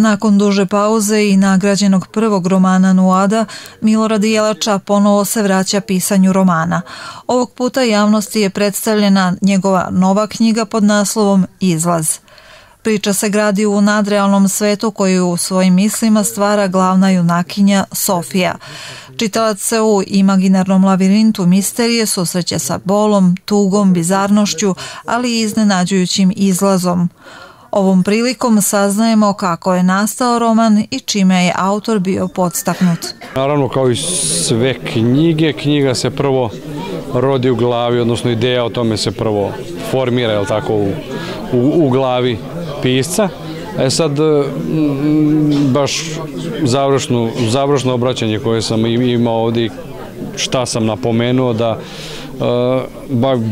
Nakon duže pauze i nagrađenog prvog romana Nuada, Milorad Jelača ponovo se vraća pisanju romana. Ovog puta javnosti je predstavljena njegova nova knjiga pod naslovom Izlaz. Priča se gradi u nadrealnom svetu koju u svojim mislima stvara glavna junakinja Sofija. Čitalac se u imaginarnom lavirintu misterije susreće sa bolom, tugom, bizarnošću, ali i iznenađujućim izlazom. Ovom prilikom saznajemo kako je nastao roman i čime je autor bio podstaknut. Naravno, kao i sve knjige, knjiga se prvo rodi u glavi, odnosno ideja o tome se prvo formira, je tako, u, u, u glavi pisca. E sad, baš završno, završno obraćanje koje sam imao ovdje, šta sam napomenuo, da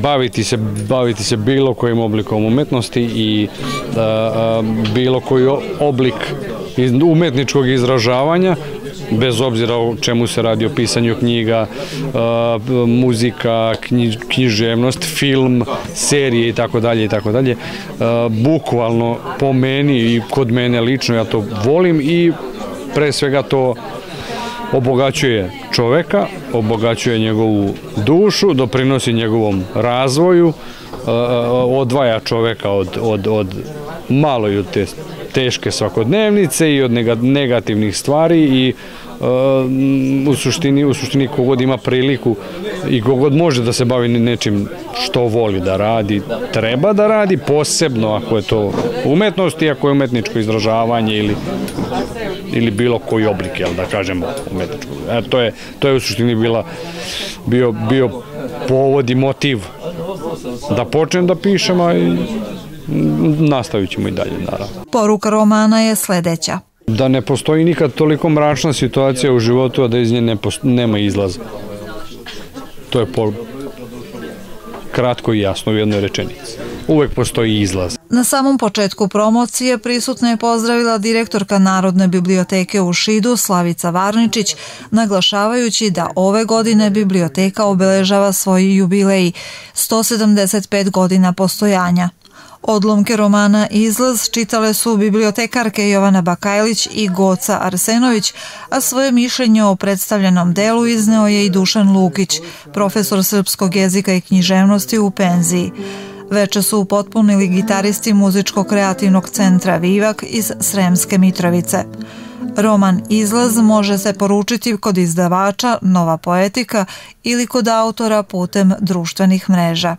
baviti se, baviti se bilo kojim oblikom umetnosti i bilo koji oblik umetničkog izražavanja bez obzira o čemu se radi o pisanju knjiga, muzika, književnost, film, serije i tako dalje i tako dalje. Bukvalno po meni i kod mene lično ja to volim i pre svega to obogaćuje čoveka, obogaćuje njegovu dušu, doprinosi njegovom razvoju, e, odvaja čoveka od, od, od malo i od te teške svakodnevnice i od negativnih stvari i u suštini, u suštini kogod ima priliku i kogod može da se bavi nečim što voli da radi, treba da radi posebno ako je to umetnost i ako je umetničko izražavanje ili ili bilo koji oblik, jel da kažemo, umetničko. E, to, je, to je u suštini bila, bio, bio povod i motiv da počnem da pišem, a i nastavit ćemo i dalje, naravno. Poruka romana je sledeća. Da ne postoji nikad toliko mračna situacija u životu, a da iz nje ne nema izlaza. To je po, kratko i jasno u jednoj rečenici. Uvek postoji izlaz. Na samom početku promocije prisutno je pozdravila direktorka Narodne biblioteke u Šidu Slavica Varničić, naglašavajući da ove godine biblioteka obeležava svoj jubilej 175 godina postojanja. Odlomke romana Izlaz čitale su bibliotekarke Jovana Bakajlić i Goca Arsenović, a svoje mišljenje o predstavljenom delu izneo je i Dušan Lukić, profesor srpskog jezika i književnosti u penziji. Veče su upotpunili gitaristi muzičko-kreativnog centra Vivak iz Sremske Mitrovice. Roman Izlaz može se poručiti kod izdavača Nova poetika ili kod autora putem društvenih mreža.